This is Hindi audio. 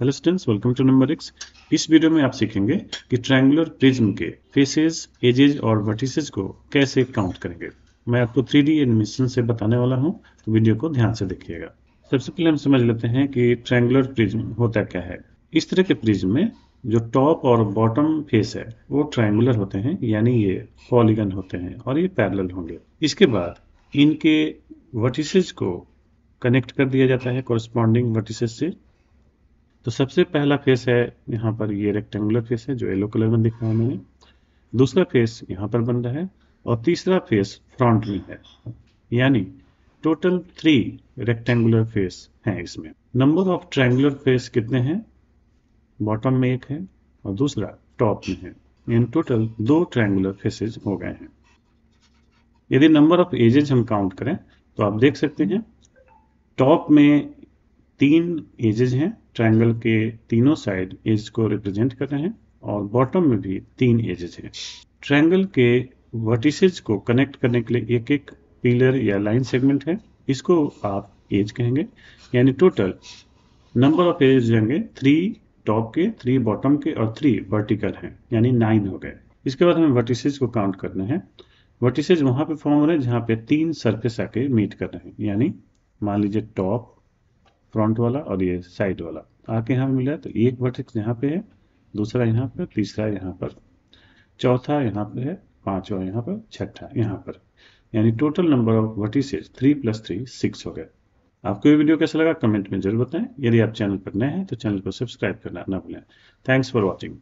Hello students welcome to Numberix इस वीडियो में आप सीखेंगे कि ट्रायंगुलर प्रिज्म के फेसेस एजेज और वर्टिसेस को कैसे काउंट करेंगे। मैं आपको थ्री डी एनिमेशन से बताने वाला हूँ तो वीडियो को ध्यान से देखिएगा। सबसे पहले हम समझ लेते हैं कि ट्रायंगुलर प्रिज्म होता क्या है। इस तरह के प्रिज्म में जो टॉप और बॉटम फेस है, वो ट्रायंगुलर होते हैं, यानी ये पॉलीगन होते हैं और ये पैरेलल होंगे। इसके बाद इनके वर्टिसेस को कनेक्ट कर दिया जाता है कॉरस्पॉन्डिंग वर्टिसेस से। तो सबसे पहला फेस है यहाँ पर ये रेक्टेंगुलर फेस है, जो येलो कलर में दिख रहा है मैंने। दूसरा फेस यहाँ पर बन रहा है और तीसरा फेस फ्रंट में है। यानी टोटल थ्री रेक्टेंगुलर फेस हैं इसमें। नंबर ऑफ़ ट्रायंगुलर फेस कितने हैं? बॉटम में एक है और दूसरा टॉप में है। इन टोटल दो ट्रायंगुलर फेसेस हो गए हैं। यदि नंबर ऑफ़ एजेज हम काउंट करें तो आप देख सकते हैं टॉप में तीन एजेज हैं ट्रायंगल के तीनों साइड एज को रिप्रेजेंट कर रहे हैं और बॉटम में भी तीन एजेस हैं। ट्रायंगल के वर्टिसेज को कनेक्ट करने के लिए एक एक पिलर या लाइन सेगमेंट है। इसको आप एज कहेंगे, यानी टोटल नंबर ऑफ़ एज होंगे थ्री टॉप के थ्री बॉटम के और थ्री वर्टिकल हैं, यानी नाइन हो गए। इसके बाद हमें वर्टिसेज को काउंट करना है। वर्टिसेज वहाँ पे फॉर्म हो रहे हैं जहाँ पे तीन सरफेस आके मीट कर रहे हैं, यानी मान लीजिए टॉप फ्रंट वाला और ये साइड वाला। आके यहाँ पे मिला तो एक वर्टेक्स यहाँ पे है, दूसरा यहाँ पर तीसरा यहाँ पर, चौथा यहाँ पे है, पांचवा यहाँ पर, छठा यहाँ पर। यानी total number of vertices three plus three six हो गए आपको ये वीडियो कैसा लगा? कमेंट में ज़रूर बताएँ। यदि आप चैनल पर नए हैं तो चैनल को सब्सक्राइब करना ना भूलें। Thanks for watching